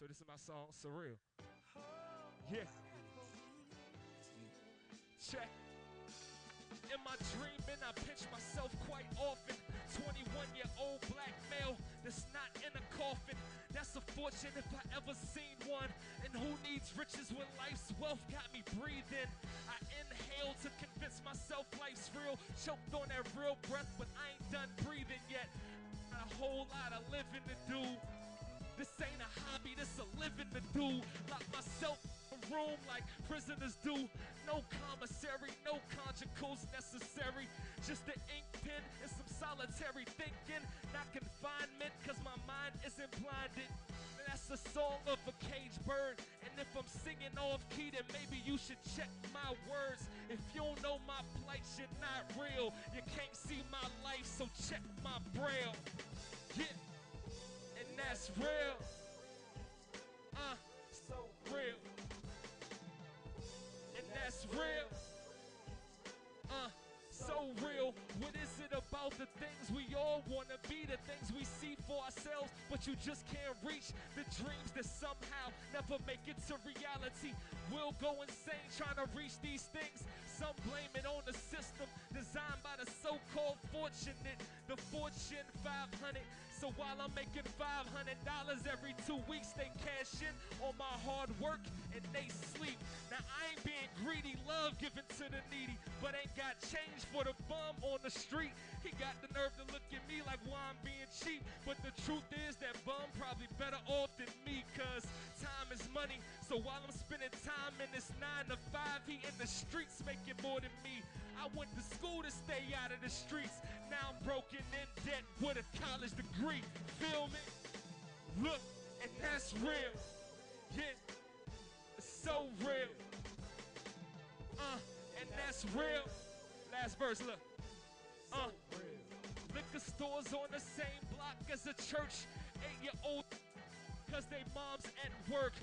So this is my song, Surreal. Yeah. Check. In my dreaming, I pinch myself quite often. 21 year old black male that's not in a coffin. That's a fortune if I ever seen one. And who needs riches when life's wealth got me breathing? I inhale to convince myself life's real. Choked on that real breath, but I ain't done breathing yet. Got a whole lot of living to do. This ain't a hobby, this a living to do. Lock myself in a room like prisoners do. No commissary, no conjugals necessary. Just an ink pen and some solitary thinking. Not confinement, cause my mind isn't blinded. That's the song of a caged bird. And if I'm singing off key, then maybe you should check my words. If you don't know my plight, you're not real. You can't see my life, so check my braille. Yeah and that's real. The things we all wanna be, the things we see for ourselves, but you just can't reach the dreams that somehow never make it to reality? We'll go insane trying to reach these things. Some blame it on the system designed by the so-called fortunate, the Fortune 500. So while I'm making $500 every two weeks, they cash in on my hard work and they love to the needy, but ain't got change for the bum on the street. He got the nerve to look at me like why I'm being cheap. But the truth is that bum probably better off than me, cause time is money. So while I'm spending time in this nine to five, he in the streets making more than me. I went to school to stay out of the streets. Now I'm broken in debt with a college degree. Feel me? Look, and that's real. Yeah, it's so real. Uh, and that's real. Last verse, look. Uh, liquor stores on the same block as a church. Eight year old, cause they moms at work.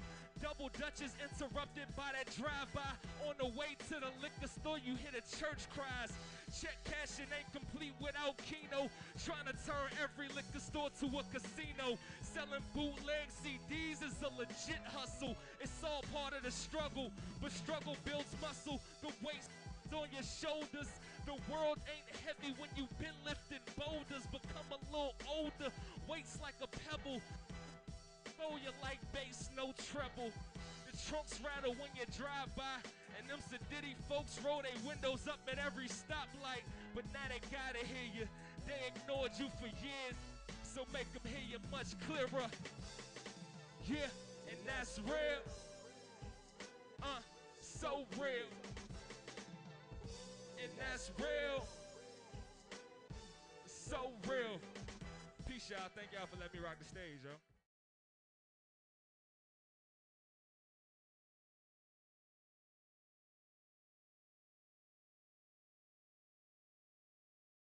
Double Dutch is interrupted by that drive-by. On the way to the liquor store, you hear the church cries. Check cashing ain't complete without Keno. Trying to turn every liquor store to a casino. Selling bootleg CDs is a legit hustle. It's all part of the struggle, but struggle builds muscle. The weight's on your shoulders. The world ain't heavy when you've been lifting boulders. Become a little older. Weight's like a pebble throw you like bass, no treble. The trunks rattle when you drive by, and them Sadiddy folks roll their windows up at every stoplight. But now they gotta hear you. They ignored you for years, so make them hear you much clearer. Yeah, and that's real. Uh, so real. And that's real. So real. Peace, y'all. Thank y'all for letting me rock the stage, yo.